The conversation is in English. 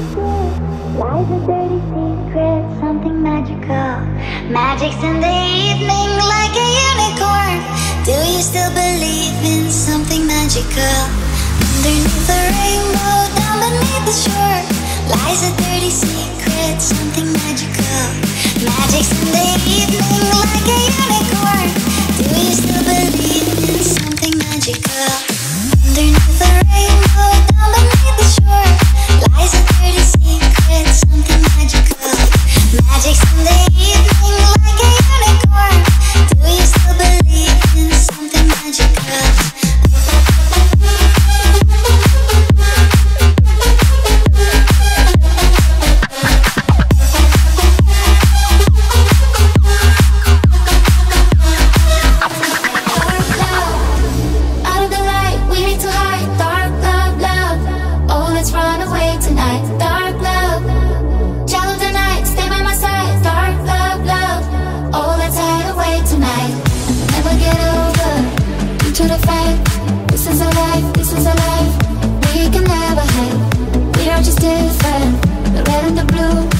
A dirty secret, something magical. Magic's in the evening like a unicorn. Do you still believe in something magical? Underneath the rainbow, down beneath the shore, lies a dirty secret, something magical. Magic's in the evening like a unicorn. Do you still believe in something magical? Underneath life we can never. We are just different, the red and the blue.